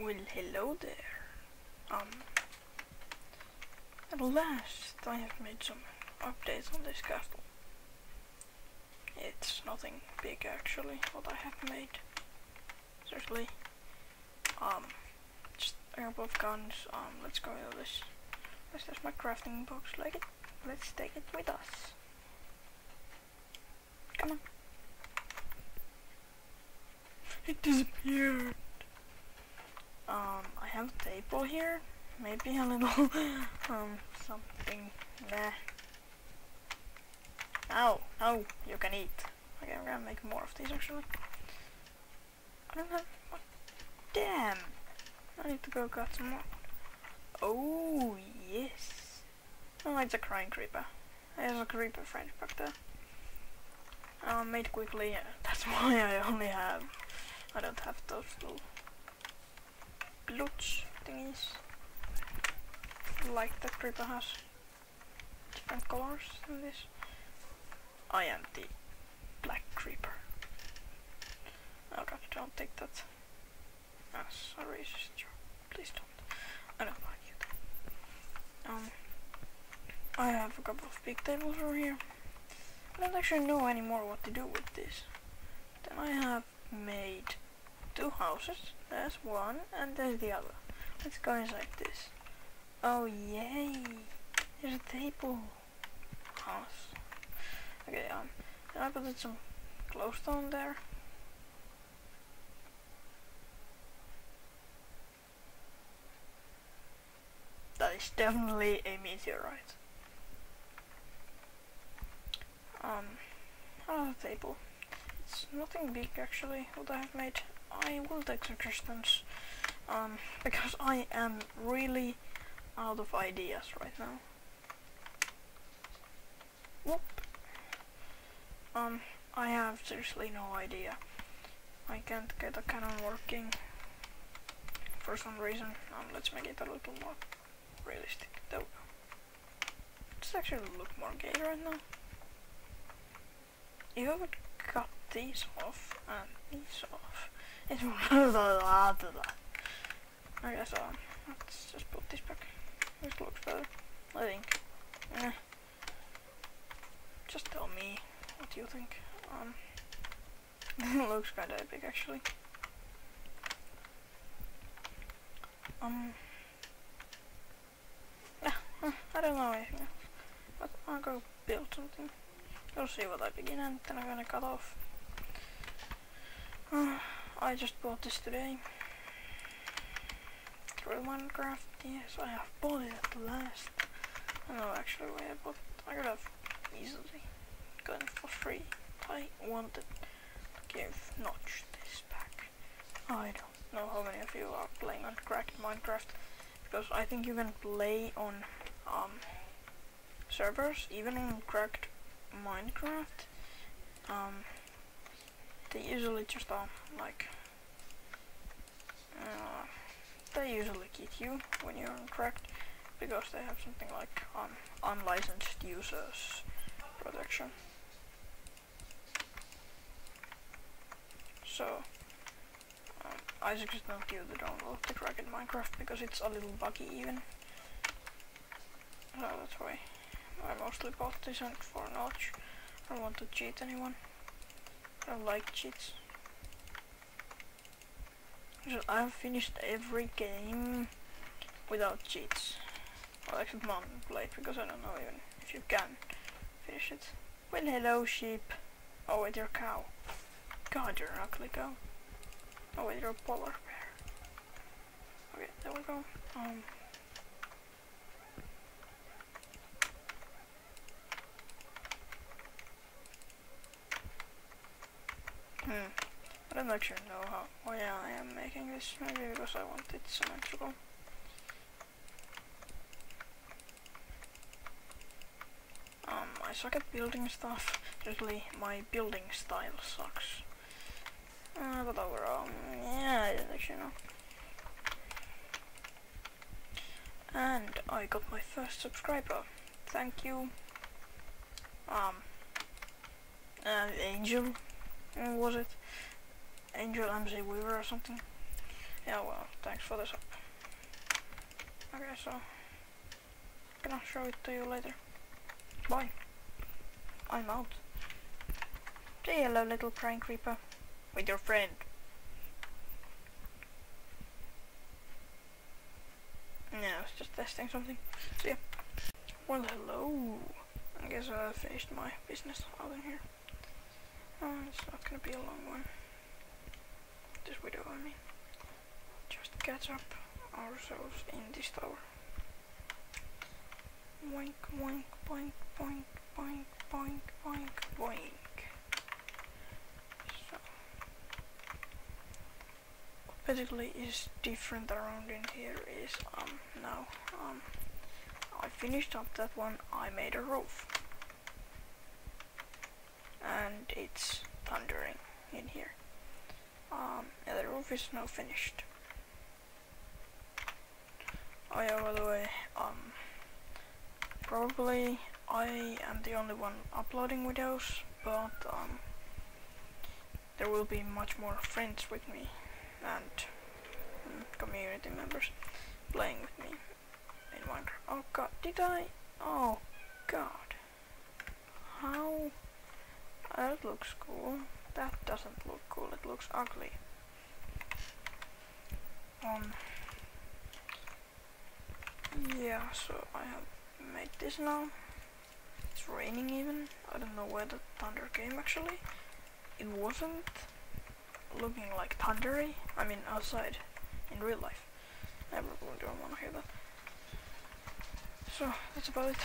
Well, hello there. Um, at last I have made some updates on this castle. It's nothing big actually, what I have made. Seriously. Um, just a couple of guns. Um, let's go with this. This my crafting box? Like it? Let's take it with us. Come on. It disappeared. Um, I have a table here. Maybe a little, um, something. Nah. Oh, oh, you can eat. Okay, I'm gonna make more of these actually. I don't have. What? Damn! I need to go cut some more. Oh, yes. Oh, it's a crying creeper. There's a creeper friend back there. Um, made quickly. Uh, that's why I only have. I don't have those little blooch thingies. Like the creeper has different colors in this. I am the black creeper. Oh god, don't take that. Ah, sorry, sister. Please don't. I don't like you. Um, I have a couple of big tables over here. I don't actually know anymore what to do with this. Then I have made two houses. There's one and there's the other. Let's go inside this. Oh yay! There's a table. House. Okay, um, can I put some glowstone there? That is definitely a meteorite. Um, another table. It's nothing big actually, what I have made. I will take suggestions, um, because I am really out of ideas right now. Whoop. Um, I have seriously no idea. I can't get a cannon working for some reason. Um, let's make it a little more realistic. Go. Does actually look more gay right now. If I would cut these off and these off, it would a lot of that. I guess um, let's just put this back. This looks better, I think. Eh. Just tell me what you think. Um, it looks kind of epic actually. Um, yeah, I don't know anything else. But I'll go build something. You'll see what I begin and then I'm gonna cut off. Uh, I just bought this today. Through Minecraft, yes I have bought it at last. I know actually why I bought it. I could have easily gotten it for free. I wanted to give Notch this back. I don't know how many of you are playing on cracked Minecraft because I think you can play on um, servers, even in cracked Minecraft. Um, they usually just um, like uh, they usually get you when you're on cracked because they have something like um, unlicensed users protection. So um, I suggest not you to download the cracked Minecraft because it's a little buggy even. So that's why I mostly bought this and for a notch. I don't want to cheat anyone. I like cheats. So I've finished every game without cheats. Well, except Mount & Blade, because I don't know even if you can finish it. Well, hello, sheep. Oh, wait, you're cow. God, you're an ugly cow. Oh, wait, you're a polar bear. Okay, there we go. Um. I don't actually know how why I am making this. Maybe because I want it symmetrical. Um, I suck at building stuff. Usually my building style sucks. Uh, but overall, yeah, I didn't actually know. And I got my first subscriber. Thank you. Um, uh, Angel, was it? Angel MC Weaver or something? Yeah, well, Thanks for this. Okay, so gonna show it to you later. Bye. I'm out. Say hello, little prank creeper. With your friend. No, it's just testing something. See ya. Well, hello. I guess I finished my business out in here. Uh, it's not gonna be a long one. This video, I mean. Just catch up ourselves in this tower. Boink, boink, boink, boink, boink, boink, boink, boink. So, what basically is different around in here is um now um I finished up that one. I made a roof, and it's thundering in here. Um, yeah, the roof is now finished. Oh yeah, by the way, um, probably I am the only one uploading videos, but um, there will be much more friends with me and um, community members playing with me in Minecraft. Oh god, did I? Oh god. How? That looks cool. That doesn't look cool, it looks ugly. Um, yeah, so I have made this now. It's raining even. I don't know where the thunder came actually. It wasn't looking like thundery. I mean outside, in real life. I really don't want to hear that. So, that's about it.